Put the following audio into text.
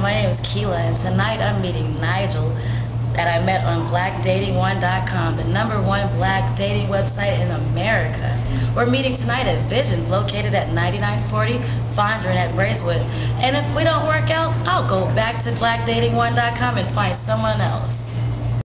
my name is Keela, and tonight I'm meeting Nigel that I met on BlackDating1.com, the number one black dating website in America. We're meeting tonight at Visions, located at 9940 Fondren at Braeswood. And if we don't work out, I'll go back to BlackDating1.com and find someone else.